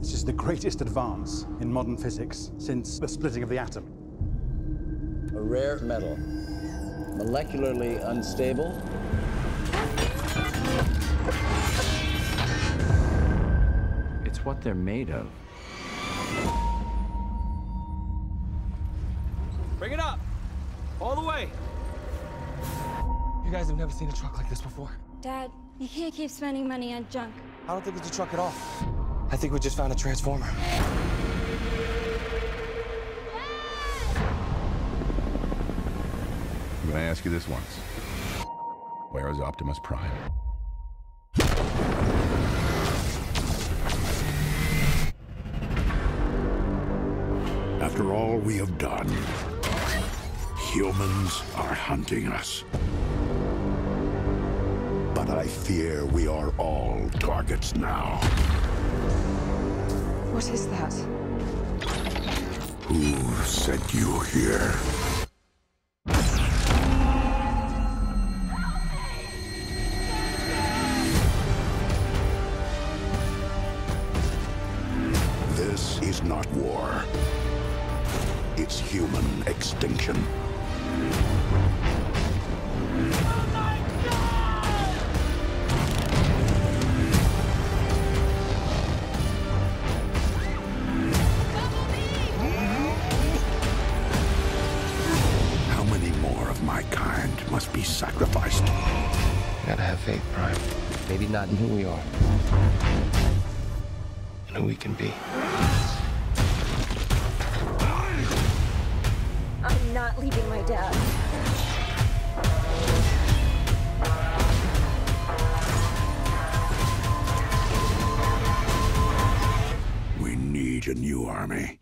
This is the greatest advance in modern physics since the splitting of the atom. A rare metal, molecularly unstable. It's what they're made of. Bring it up! All the way! You guys have never seen a truck like this before. Dad, you can't keep spending money on junk. I don't think it's a truck at all. I think we just found a transformer. I'm gonna ask you this once. Where is Optimus Prime? After all we have done, humans are hunting us. I fear we are all targets now. What is that? Who sent you here? This is not war. It's human extinction. Must be sacrificed? You gotta have faith, Prime. Maybe not in who we are, and who we can be. I'm not leaving my dad. We need a new army.